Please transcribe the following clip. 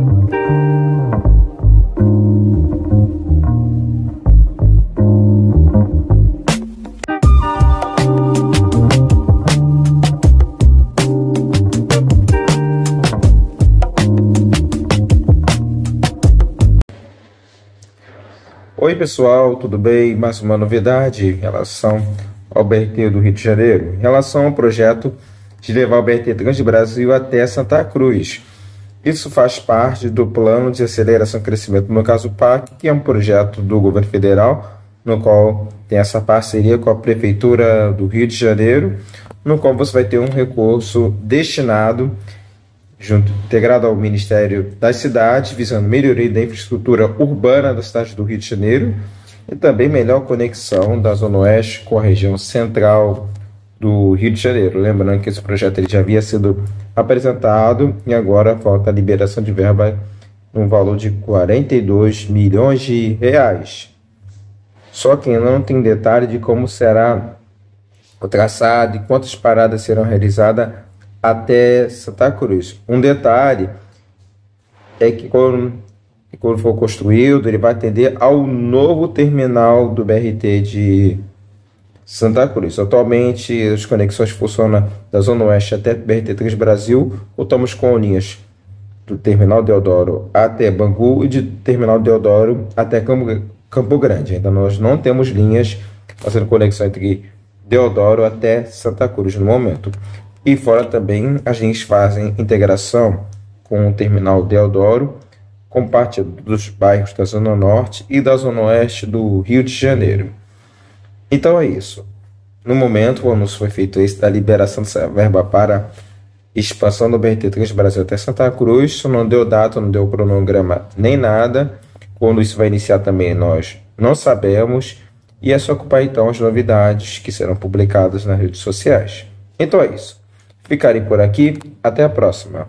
Oi pessoal, tudo bem? Mais uma novidade em relação ao BRT do Rio de Janeiro, em relação ao projeto de levar o BRT Trans Brasil até Santa Cruz. Isso faz parte do Plano de Aceleração e Crescimento, no caso PAC, que é um projeto do governo federal, no qual tem essa parceria com a Prefeitura do Rio de Janeiro, no qual você vai ter um recurso destinado junto, integrado ao Ministério das Cidades, visando melhoria da infraestrutura urbana da cidade do Rio de Janeiro e também melhor conexão da Zona Oeste com a região central do Rio de Janeiro. Lembrando que esse projeto ele já havia sido apresentado e agora falta a liberação de verba no valor de 42 milhões de reais. Só que não tem detalhe de como será o traçado e quantas paradas serão realizadas até Santa Cruz. Um detalhe é que quando, quando for construído, ele vai atender ao novo terminal do BRT de Santa Cruz. Atualmente, as conexões funcionam da Zona Oeste até BRT Trans Brasil, contamos com linhas do Terminal Deodoro até Bangu e de Terminal Deodoro até Campo, Campo Grande. Ainda nós não temos linhas fazendo conexão entre Deodoro até Santa Cruz no momento. E fora também a gente fazem integração com o terminal Deodoro, com parte dos bairros da Zona Norte e da Zona Oeste do Rio de Janeiro. Então é isso. No momento, o anúncio foi feito esse da liberação dessa verba para expansão do BRT Trans Brasil até Santa Cruz. Isso não deu data, não deu cronograma nem nada. Quando isso vai iniciar também nós não sabemos. E é só ocupar então as novidades que serão publicadas nas redes sociais. Então é isso. Ficarem por aqui. Até a próxima.